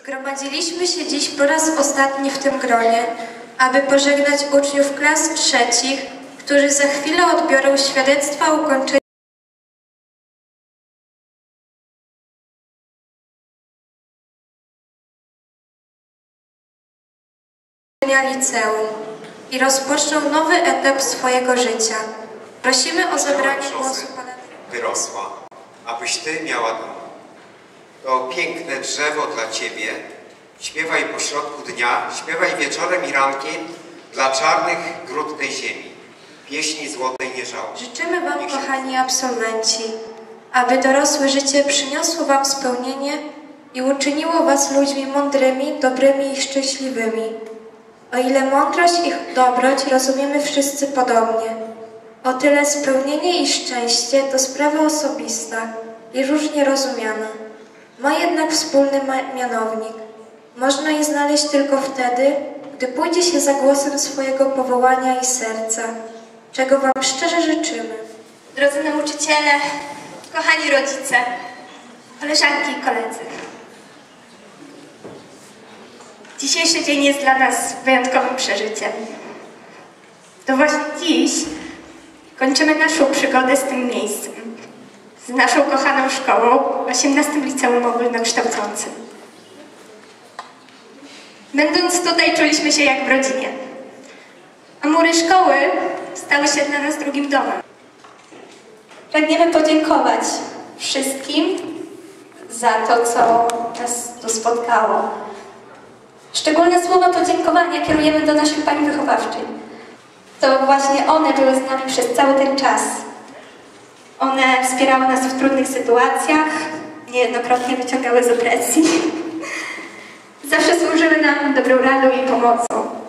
Zgromadziliśmy się dziś po raz ostatni w tym gronie, aby pożegnać uczniów klas trzecich, którzy za chwilę odbiorą świadectwa ukończenia liceum i rozpoczną nowy etap swojego życia. Prosimy o zabranie głosu pana wyrosła, abyś Ty miała dom. To piękne drzewo dla Ciebie. Śpiewaj pośrodku dnia, śpiewaj wieczorem i rankiem dla czarnych gród tej ziemi. Pieśni złotej nie. Życzymy Wam, kochani absolwenci, aby dorosłe życie przyniosło Wam spełnienie i uczyniło Was ludźmi mądrymi, dobrymi i szczęśliwymi. O ile mądrość i dobroć rozumiemy wszyscy podobnie, o tyle spełnienie i szczęście to sprawa osobista i różnie rozumiana. Ma jednak wspólny mianownik. Można je znaleźć tylko wtedy, gdy pójdzie się za głosem swojego powołania i serca, czego Wam szczerze życzymy. Drodzy nauczyciele, kochani rodzice, koleżanki i koledzy. Dzisiejszy dzień jest dla nas wyjątkowym przeżyciem. To właśnie dziś kończymy naszą przygodę z tym miejscem, z naszą kochaną szkołą, 18 Liceum Ogólnokształcącym. Będąc tutaj czuliśmy się jak w rodzinie, a mury szkoły stały się dla nas drugim domem. Pragniemy podziękować wszystkim za to, co nas tu spotkało. Szczególne słowa podziękowania kierujemy do naszych pań wychowawczyń. To właśnie one były z nami przez cały ten czas. One wspierały nas w trudnych sytuacjach, niejednokrotnie wyciągały z opresji. Zawsze służyły nam dobrą radą i pomocą.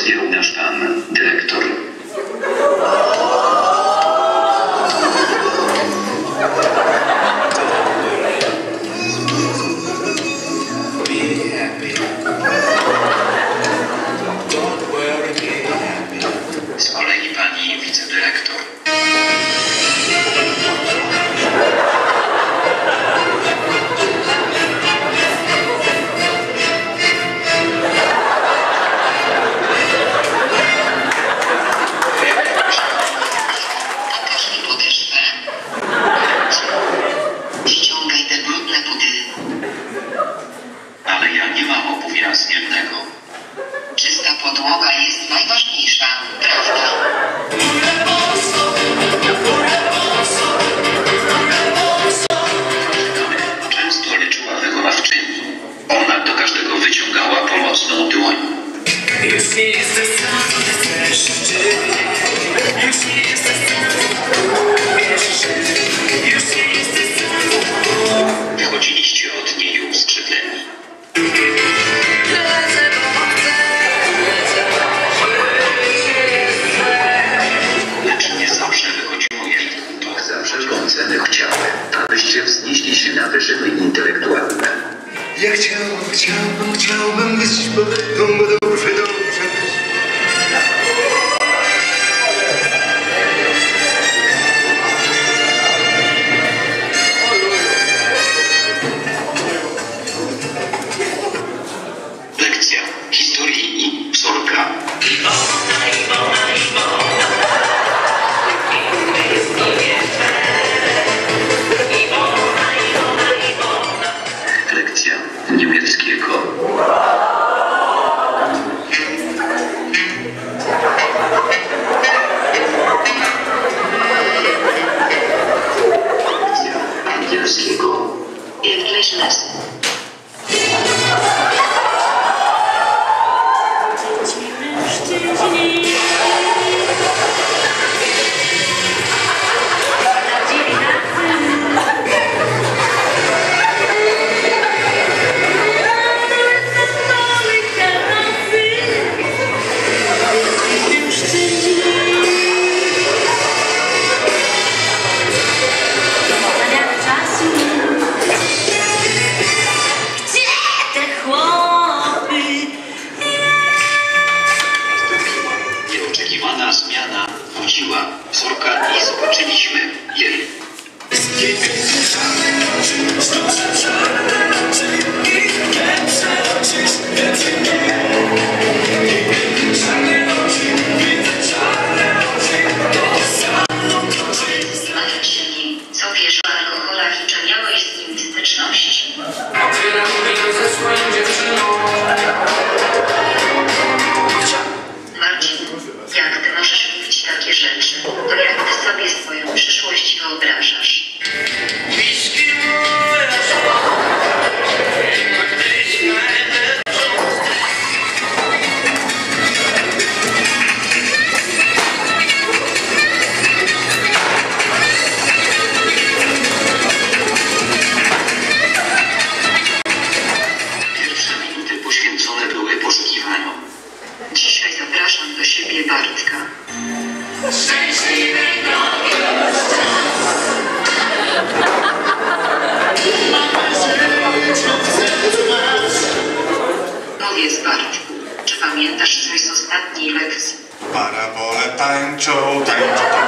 Ausführung der Spermien. whisper, Proszę, jak ty sobie swoją przyszłość wyobrażasz? tańczą, tańczą.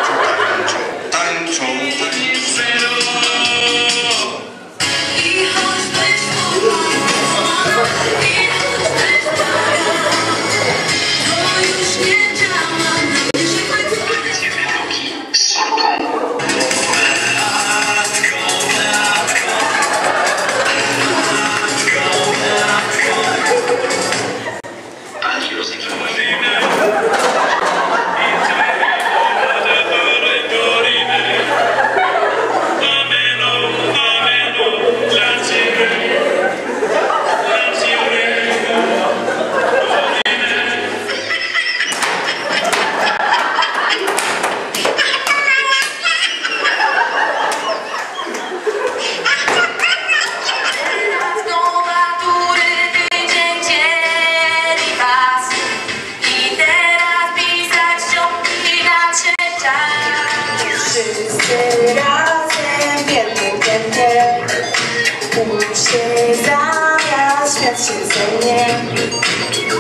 się zaraz, świat się zemnie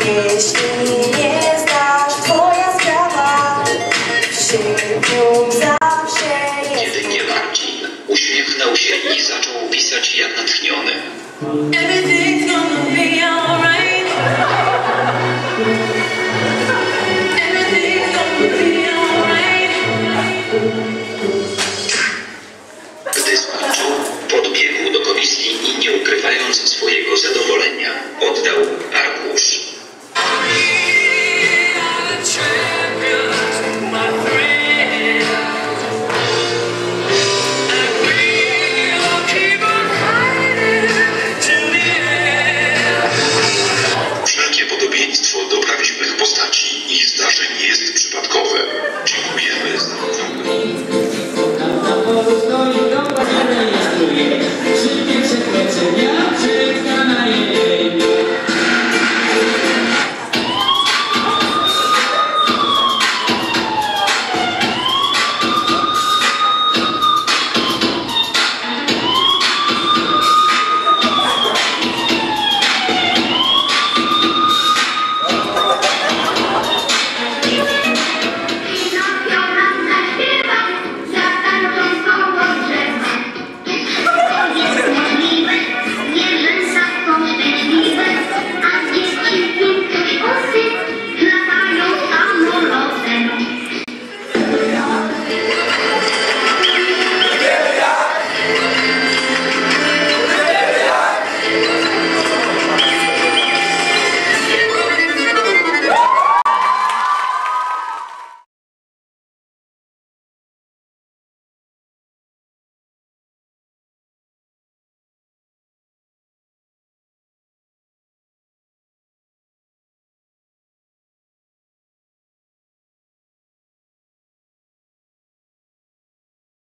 Jeśli nie znasz, twoja sprawa W sierpniu zawsze jest. Jedynie Marcin uśmiechnął się i zaczął pisać jak natchniony. Everything